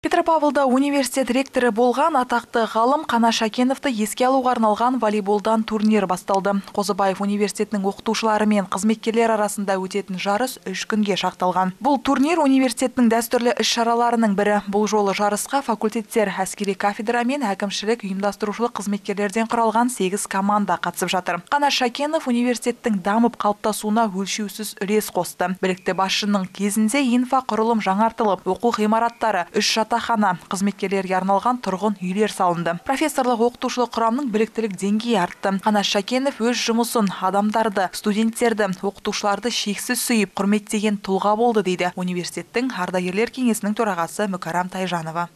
петропавлда университет ректоры болған атақты ғалым қана шакеновті еске алуға арналған волейболдан турнир басталды. Қозыбаев университетінің оқытушылары мен қызметкерлер арасында өтетін жарыс үш күнге шақталған. Бұл турнир университеттің дәстүрлі іс шараларының бірі. Бұл жолы жарысқа факультеттер әскери кафедра мен әкімшілік ұйымдастырушылық қызметкерлерден құралған сегіз команда қатысып жатыр. Қанат шакенов университеттің дамып қалыптасуына өлшеусіз үлес қосты. Білікті басшының кезінде инфрақұрылым жаңартылып оқу ғимараттары үш жатақхана. Қызметкерлерге арналған тұрғын үйлер салынды. Профессорлық оқытушылық құрамның біліктілік деңгейі артты. Қанат шакенов өз жұмысын адамдарды студенттерді оқытушыларды шексіз сүйіп құрметтеген тұлға болды дейді. Университеттің ардагерлер кеңесінің төрағасы мүкәрам тайжанова.